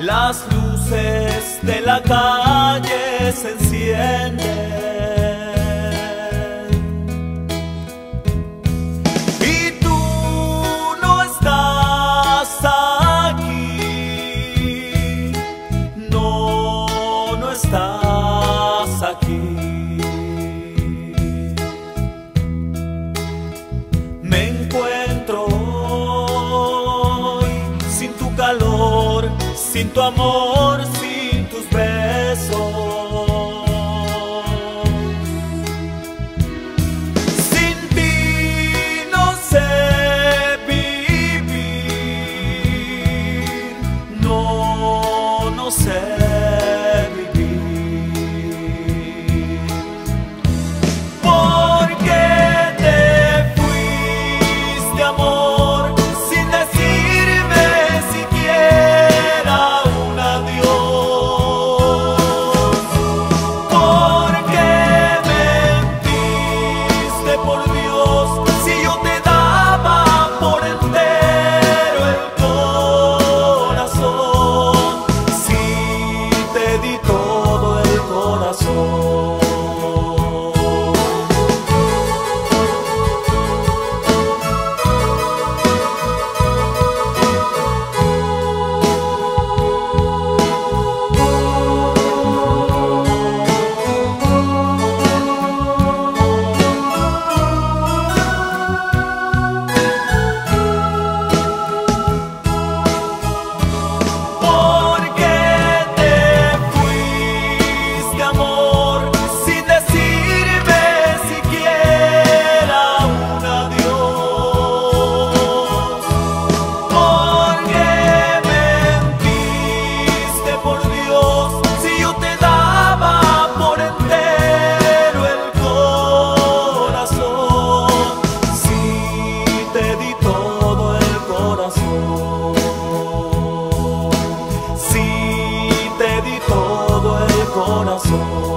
las luces de la calle se encienden. Y tú no estás aquí, no, no estás. sin tu amor. So. corazón.